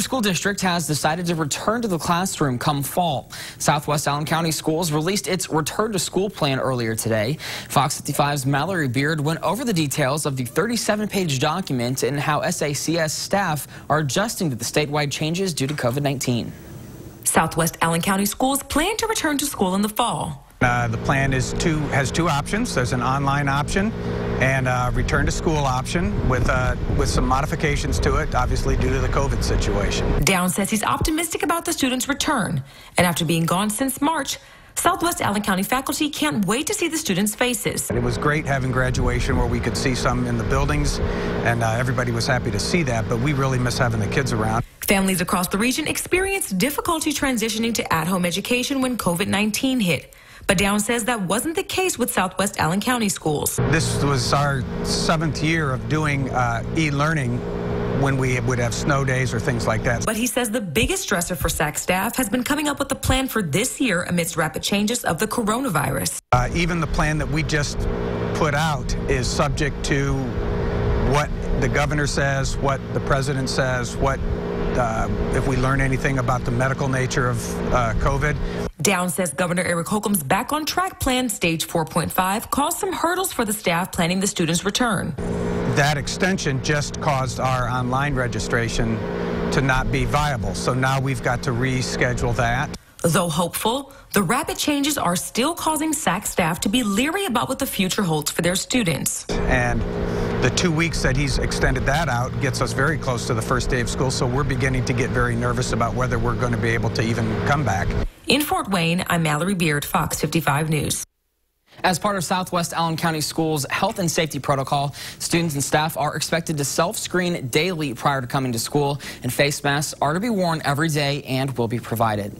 School district has decided to return to the classroom come fall. Southwest Allen County Schools released its return to school plan earlier today. Fox 55's Mallory Beard went over the details of the 37-page document and how SACS staff are adjusting to the statewide changes due to COVID-19. Southwest Allen County Schools plan to return to school in the fall. Uh, the plan is two has two options. There's an online option and a return to school option with uh, with some modifications to it, obviously due to the COVID situation. Downs says he's optimistic about the students' return, and after being gone since March. Southwest Allen County faculty can't wait to see the students' faces. It was great having graduation where we could see some in the buildings, and uh, everybody was happy to see that, but we really miss having the kids around. Families across the region experienced difficulty transitioning to at-home education when COVID-19 hit. But Downs says that wasn't the case with Southwest Allen County schools. This was our seventh year of doing uh, e-learning when we would have snow days or things like that. But he says the biggest stressor for SAC staff has been coming up with a plan for this year amidst rapid changes of the coronavirus. Uh, even the plan that we just put out is subject to what the governor says, what the president says, what uh, if we learn anything about the medical nature of uh, COVID. Downs says Governor Eric Holcomb's back on track plan, stage 4.5, caused some hurdles for the staff planning the students' return. That extension just caused our online registration to not be viable. So now we've got to reschedule that. Though hopeful, the rapid changes are still causing SAC staff to be leery about what the future holds for their students. And the two weeks that he's extended that out gets us very close to the first day of school, so we're beginning to get very nervous about whether we're going to be able to even come back. In Fort Wayne, I'm Mallory Beard, Fox 55 News. As part of Southwest Allen County Schools health and safety protocol, students and staff are expected to self-screen daily prior to coming to school, and face masks are to be worn every day and will be provided.